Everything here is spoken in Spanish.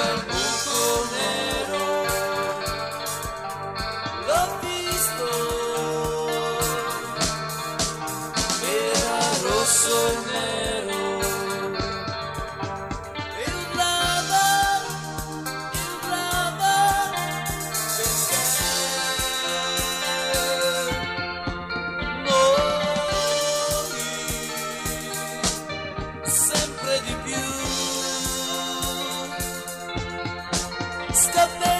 El buco negro lo he visto. Era rojo el negro. stop it.